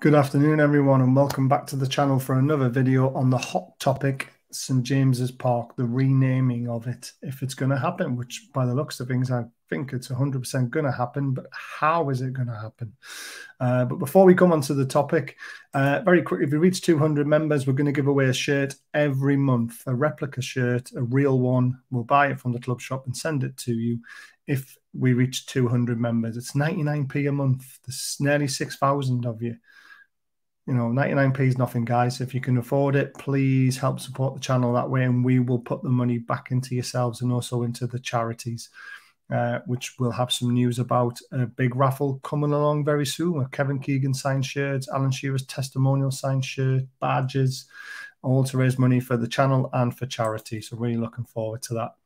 Good afternoon, everyone, and welcome back to the channel for another video on the hot topic St James's Park, the renaming of it, if it's going to happen, which by the looks of things, I think it's 100% going to happen, but how is it going to happen? Uh, but before we come on to the topic, uh, very quickly, if we reach 200 members, we're going to give away a shirt every month, a replica shirt, a real one. We'll buy it from the club shop and send it to you if we reach 200 members. It's 99p a month. There's nearly 6,000 of you you know, 99p is nothing, guys. If you can afford it, please help support the channel that way, and we will put the money back into yourselves and also into the charities, uh, which we'll have some news about. A big raffle coming along very soon with Kevin Keegan signed shirts, Alan Shearer's testimonial signed shirt, badges, all to raise money for the channel and for charity. So, really looking forward to that.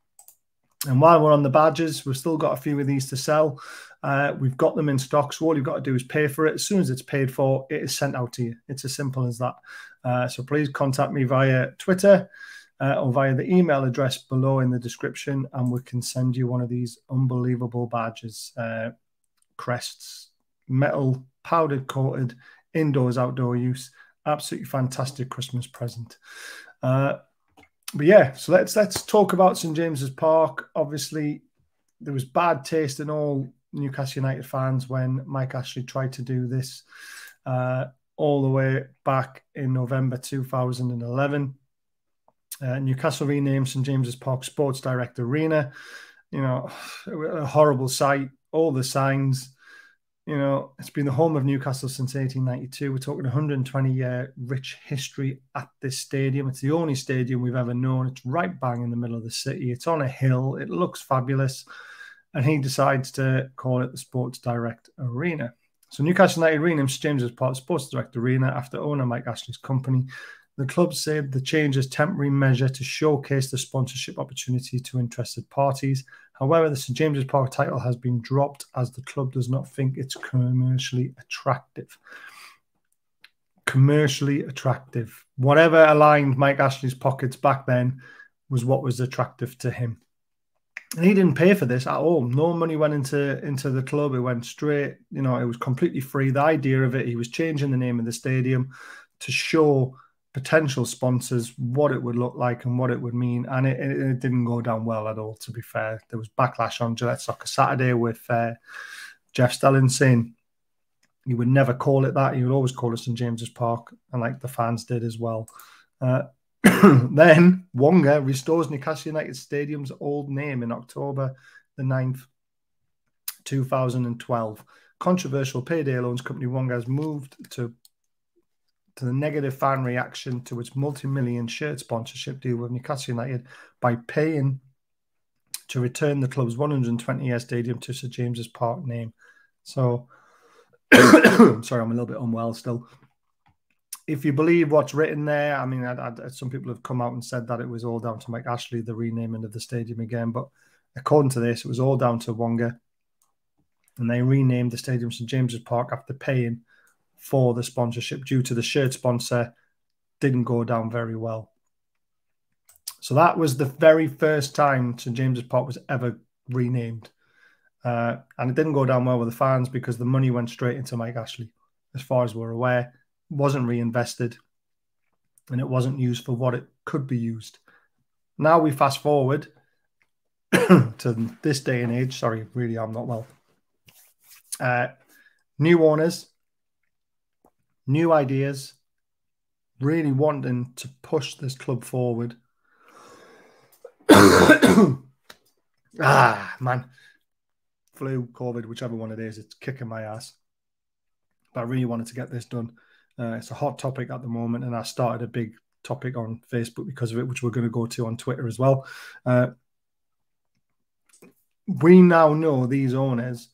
And while we're on the badges, we've still got a few of these to sell. Uh, we've got them in stock, so all you've got to do is pay for it. As soon as it's paid for, it is sent out to you. It's as simple as that. Uh, so please contact me via Twitter uh, or via the email address below in the description, and we can send you one of these unbelievable badges, uh, crests, metal, powdered coated, indoors, outdoor use. Absolutely fantastic Christmas present. Uh, but yeah, so let's let's talk about St James's Park. Obviously, there was bad taste in all Newcastle United fans when Mike Ashley tried to do this uh, all the way back in November 2011. Uh, Newcastle renamed St James's Park Sports Direct Arena. You know, a horrible sight. All the signs you know, it's been the home of Newcastle since 1892. We're talking 120 year rich history at this stadium. It's the only stadium we've ever known. It's right bang in the middle of the city. It's on a hill. It looks fabulous. And he decides to call it the Sports Direct Arena. So Newcastle United renamed St James's Park Sports Direct Arena after owner Mike Ashley's company. The club said the change is temporary measure to showcase the sponsorship opportunity to interested parties However, the St James's Park title has been dropped as the club does not think it's commercially attractive. Commercially attractive. Whatever aligned Mike Ashley's pockets back then was what was attractive to him. He didn't pay for this at all. No money went into into the club. It went straight, you know, it was completely free. The idea of it, he was changing the name of the stadium to show potential sponsors what it would look like and what it would mean. And it, it, didn't go down well at all, to be fair. There was backlash on Gillette Soccer Saturday with uh, Jeff Stelling saying he would never call it that. He would always call it St James's Park, and like the fans did as well. Uh, then Wonga restores Newcastle United Stadium's old name in October the 9th, 2012. Controversial payday loans company Wonga has moved to to the negative fan reaction to its multi-million shirt sponsorship deal with Newcastle United by paying to return the club's 120-year stadium to St James's Park name. So, sorry, I'm a little bit unwell still. If you believe what's written there, I mean, I, I, some people have come out and said that it was all down to Mike Ashley, the renaming of the stadium again. But according to this, it was all down to Wonga, and they renamed the stadium St James's Park after paying for the sponsorship due to the shirt sponsor didn't go down very well. So that was the very first time St James's Park was ever renamed. Uh, and it didn't go down well with the fans because the money went straight into Mike Ashley, as far as we're aware, wasn't reinvested and it wasn't used for what it could be used. Now we fast forward to this day and age. Sorry, really, I'm not well. Uh, new owners, new ideas, really wanting to push this club forward. ah, man. Flu, COVID, whichever one it is, it's kicking my ass. But I really wanted to get this done. Uh, it's a hot topic at the moment, and I started a big topic on Facebook because of it, which we're going to go to on Twitter as well. Uh, we now know these owners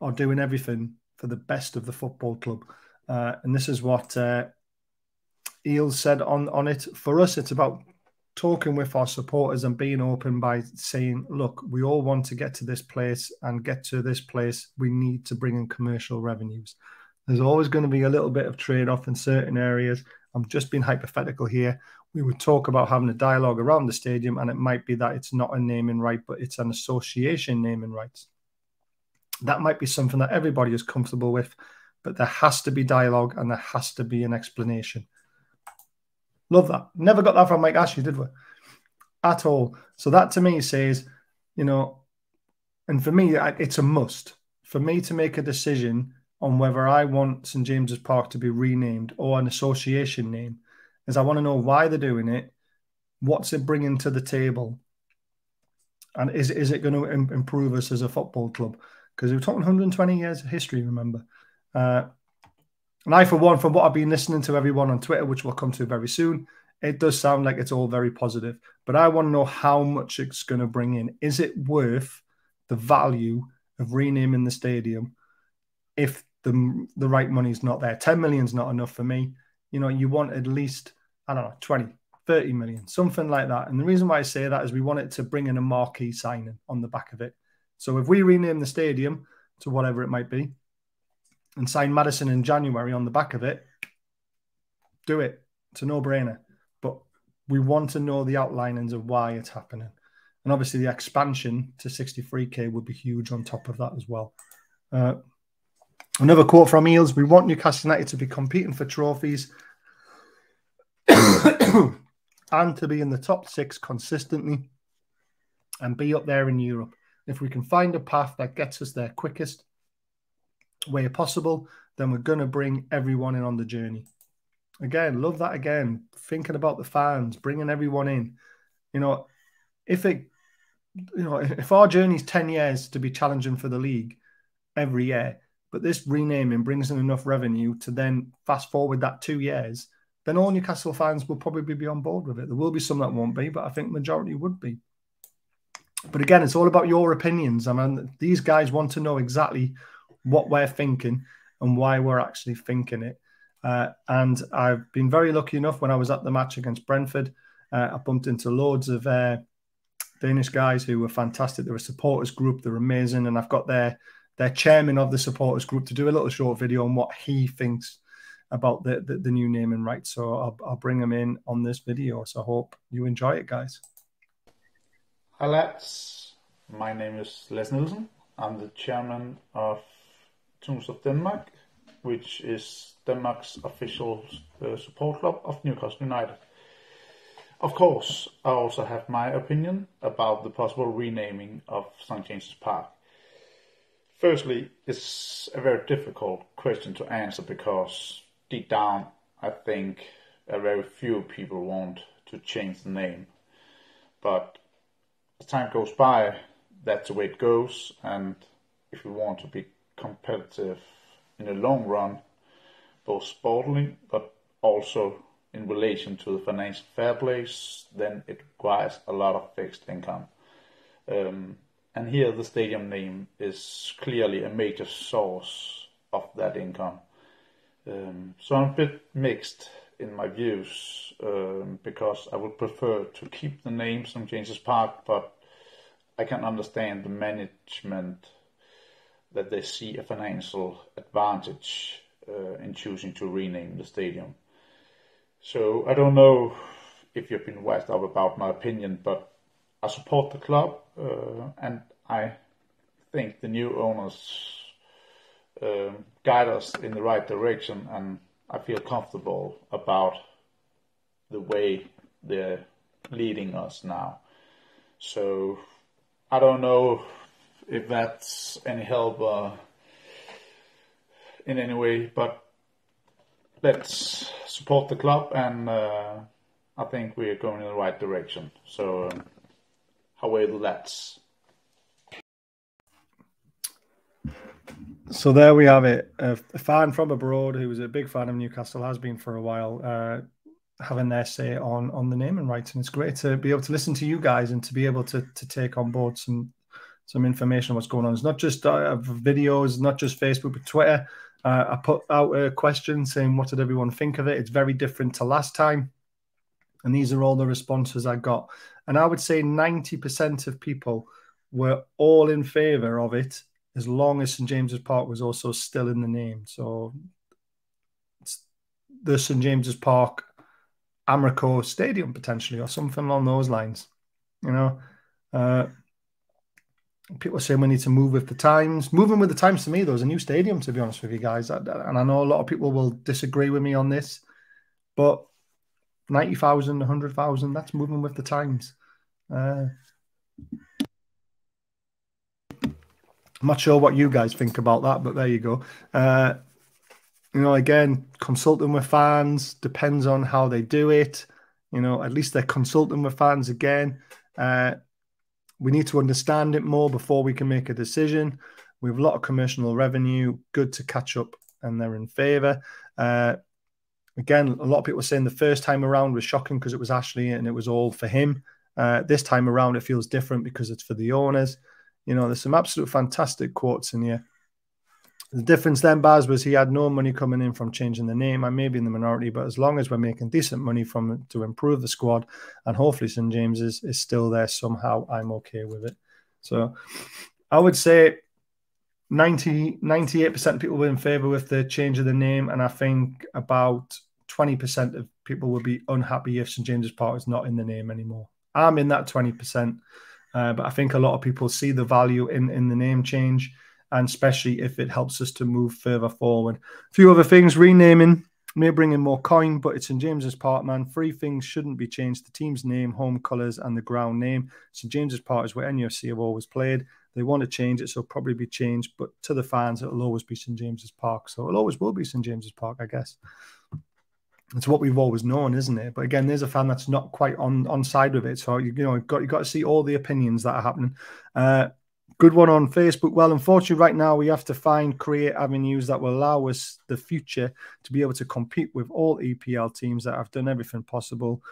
are doing everything for the best of the football club. Uh, and this is what uh, Eales said on, on it. For us, it's about talking with our supporters and being open by saying, look, we all want to get to this place and get to this place. We need to bring in commercial revenues. There's always going to be a little bit of trade off in certain areas. I'm just being hypothetical here. We would talk about having a dialogue around the stadium, and it might be that it's not a naming right, but it's an association naming rights. That might be something that everybody is comfortable with but there has to be dialogue and there has to be an explanation. Love that. Never got that from Mike Ashley, did we? At all. So that to me says, you know, and for me, it's a must. For me to make a decision on whether I want St James's Park to be renamed or an association name, is I want to know why they're doing it, what's it bringing to the table, and is is it going to Im- improve us as a football club? Because we're talking 120 years of history, remember. Uh, and I, for one, from what I've been listening to everyone on Twitter, which we'll come to very soon, it does sound like it's all very positive. But I want to know how much it's going to bring in. Is it worth the value of renaming the stadium if the the right money's not there? 10 million's not enough for me. You know, you want at least, I don't know, 20, 30 million, something like that. And the reason why I say that is we want it to bring in a marquee signing on the back of it. So if we rename the stadium to whatever it might be, and sign Maddison in January on the back of it, do it. It's a no brainer. But we want to know the outlinings of why it's happening. And obviously, the expansion to 63k would be huge on top of that as well. Uh, another quote from Eales We want Newcastle United to be competing for trophies and to be in the top six consistently and be up there in Europe. If we can find a path that gets us there quickest, way possible, then we're going to bring everyone in on the journey. Again, love that again. Thinking about the fans, bringing everyone in. You know, if it, you know, if our journey is 10 years to be challenging for the league every year, but this renaming brings in enough revenue to then fast forward that two years, then all Newcastle fans will probably be on board with it. There will be some that won't be, but I think majority would be. But again, it's all about your opinions. I mean, these guys want to know exactly what we're thinking and why we're actually thinking it. Uh, and I've been very lucky enough when I was at the match against Brentford, uh, I bumped into loads of uh, Danish guys who were fantastic. They were a supporters group, they're amazing, and I've got their their chairman of the supporters group to do a little short video on what he thinks about the, the, the new naming rights. So I'll, I'll bring him in on this video. So I hope you enjoy it, guys. Hi lads, my name is Les Nielsen. I'm the chairman of Toons of Denmark, which is Denmark's official uh, support club of Newcastle United. Of course, I also have my opinion about the possible renaming of St. James's Park. Firstly, it's a very difficult question to answer because deep down, I think a very few people want to change the name. But as time goes by, that's the way it goes, and if we want to be competitive in the long run, both sportingly but also in relation to the financial fair play, then it requires a lot of fixed income. Um, and here the stadium name is clearly a major source of that income. Um, so I'm a bit mixed in my views um, because I would prefer to keep the name St James's Park, but I can understand the management that they see a financial advantage uh, in choosing to rename the stadium. So I don't know if you've been wised up about my opinion, but I support the club and I think the new owners uh, guide us in the right direction, and I feel comfortable about the way they're leading us now. So I don't know if that's any help uh, in any way, but let's support the club, and uh, I think we are going in the right direction. So, um, however, that's. So there we have it. A, fan from abroad who was a big fan of Newcastle has been for a while, uh, having their say on on the naming rights, and it's great to be able to listen to you guys and to be able to to take on board some some information on what's going on. It's not just uh, videos, not just Facebook, but Twitter. Uh, I put out a question saying, What did everyone think of it? It's very different to last time. And these are all the responses I got. And I would say 90% of people were all in favor of it as long as St. James's Park was also still in the name. So the St. James's Park Aramco Stadium potentially, or something along those lines. You know, uh, people are saying we need to move with the times. Moving with the times to me, though, is a new stadium, to be honest with you guys. And I know a lot of people will disagree with me on this, but 90,000, 100,000, that's moving with the times. Uh, I'm not sure what you guys think about that, but there you go. Uh, you know, again, consulting with fans depends on how they do it. You know, at least they're consulting with fans again. Uh, we need to understand it more before we can make a decision. We have a lot of commercial revenue, good to catch up, and they're in favour. Uh, again, a lot of people are saying the first time around was shocking because it was Ashley and it was all for him. Uh, this time around, it feels different because it's for the owners. You know, there's some absolute fantastic quotes in here. The difference then, Baz, was he had no money coming in from changing the name. I may be in the minority, but as long as we're making decent money from to improve the squad, and hopefully St James is, is still there somehow, I'm okay with it. So I would say 90, 98% of people were in favour with the change of the name, and I think about 20% of people would be unhappy if St James's Park is not in the name anymore. I'm in that 20%, uh, but I think a lot of people see the value in, in the name change and especially if it helps us to move further forward. A few other things renaming may bring in more coin, but it's in James's Park, man. Three things shouldn't be changed the team's name, home colours, and the ground name. St James's Park is where NUFC have always played. They want to change it, so probably be changed, but to the fans, it'll always be St James's Park. So it always will be St James's Park, I guess. It's what we've always known, isn't it? But again, there's a fan that's not quite on on side with it. So you, you know, you've got you got to see all the opinions that are happening. Uh, Good one on Facebook. Well, unfortunately, right now we have to find create avenues that will allow us the future to be able to compete with all EPL teams that have done everything possible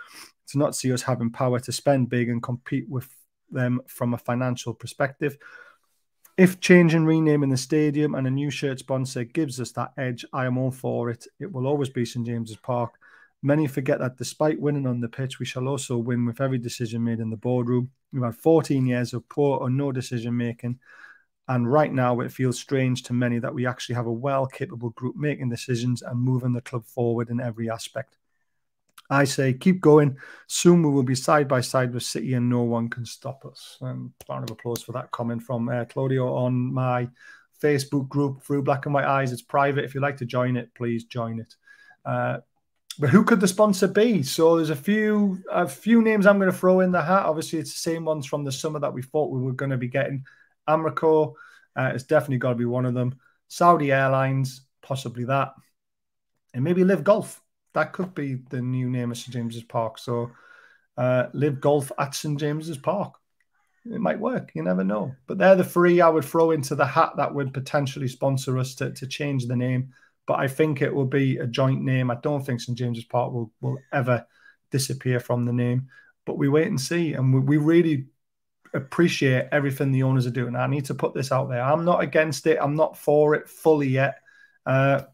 to not see us having power to spend big and compete with them from a financial perspective. If changing renaming the stadium and a new shirt sponsor gives us that edge, I am all for it. It will always be St James's Park. Many forget that despite winning on the pitch, we shall also win with every decision made in the boardroom. We've had 14 years of poor or no decision making. And right now, it feels strange to many that we actually have a well capable group making decisions and moving the club forward in every aspect. I say, keep going. Soon we will be side by side with City and no one can stop us. And round of applause for that comment from uh, Claudio on my Facebook group through Black and White Eyes. It's private. If you'd like to join it, please join it. Uh, but who could the sponsor be? So there's a few a few names I'm going to throw in the hat. Obviously, it's the same ones from the summer that we thought we were going to be getting. Aramco, uh, it's definitely got to be one of them. Saudi Airlines, possibly that, and maybe Live Golf. That could be the new name of St James's Park. So, uh, Live Golf at St James's Park. It might work. You never know. But they're the three I would throw into the hat that would potentially sponsor us to, to change the name but I think it will be a joint name. I don't think St James's Park will, will ever disappear from the name, but we wait and see. And we, we really appreciate everything the owners are doing. I need to put this out there. I'm not against it. I'm not for it fully yet. Uh,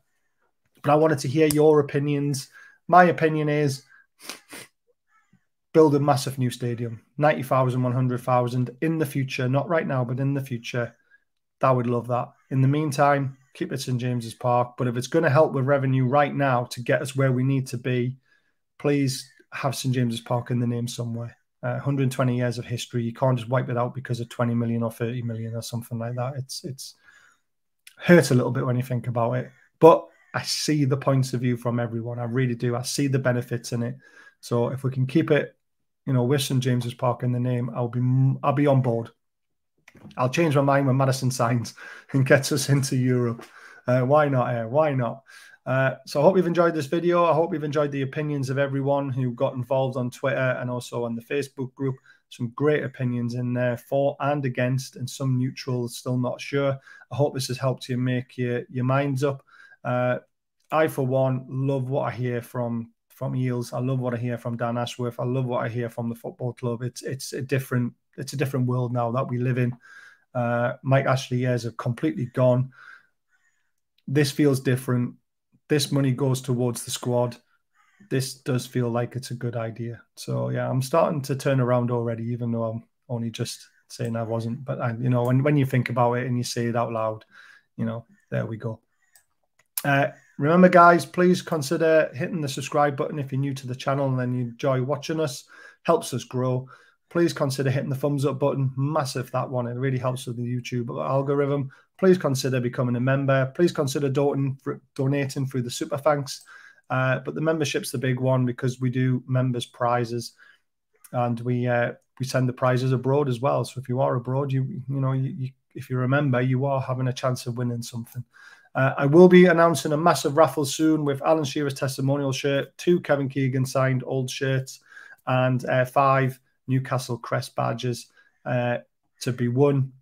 but I wanted to hear your opinions. My opinion is build a massive new stadium 90,000, 100,000 in the future, not right now, but in the future. That would love that. In the meantime, keep it St James's Park. But if it's going to help with revenue right now to get us where we need to be, please have St James's Park in the name somewhere. Uh, 120 years of history, you can't just wipe it out because of 20 million or 30 million or something like that. It's it's hurts a little bit when you think about it, but I see the points of view from everyone. I really do. I see the benefits in it. So if we can keep it, you know, with St James's Park in the name, I'll be I'll be on board. I'll change my mind when Maddison signs and gets us into Europe. Uh, why not, Air? Why not? Uh, so I hope you've enjoyed this video. I hope you've enjoyed the opinions of everyone who got involved on Twitter and also on the Facebook group. Some great opinions in there for and against, and some neutral, still not sure. I hope this has helped you make your, your minds up. Uh, I, for one, love what I hear from from Eales. I love what I hear from Dan Ashworth. I love what I hear from the football club. It's it's a different it's a different world now that we live in. Uh, Mike Ashley years have completely gone. This feels different. This money goes towards the squad. This does feel like it's a good idea. So yeah, I'm starting to turn around already, even though I'm only just saying I wasn't. But I, you know, when when you think about it and you say it out loud, you know, there we go. Uh, remember, guys, please consider hitting the subscribe button if you're new to the channel and then you enjoy watching us. Helps us grow please consider hitting the thumbs up button. Massive that one. It really helps with the YouTube algorithm. Please consider becoming a member. Please consider donating, donating through the super thanks. Uh, but the membership's the big one because we do members prizes, and we uh, we send the prizes abroad as well. So if you are abroad, you you know you, you, if you remember, you are having a chance of winning something. Uh, I will be announcing a massive raffle soon with Alan Shearer's testimonial shirt, two Kevin Keegan signed old shirts, and uh, five Newcastle Crest badges uh, to be won.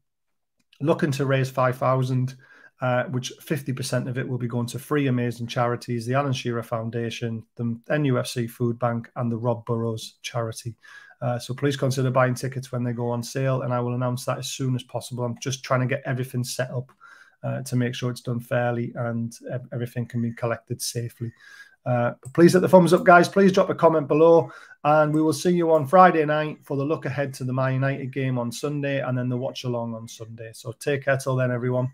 Looking to raise 5,000, uh, which 50% of it will be going to three amazing charities the Alan Shearer Foundation, the NUFC Food Bank, and the Rob Burrows charity. Uh, so please consider buying tickets when they go on sale, and I will announce that as soon as possible. I'm just trying to get everything set up uh, to make sure it's done fairly and everything can be collected safely. Uh, please hit the thumbs up, guys. Please drop a comment below. And we will see you on Friday night for the look ahead to the Man United game on Sunday and then the watch along on Sunday. So take care till then, everyone.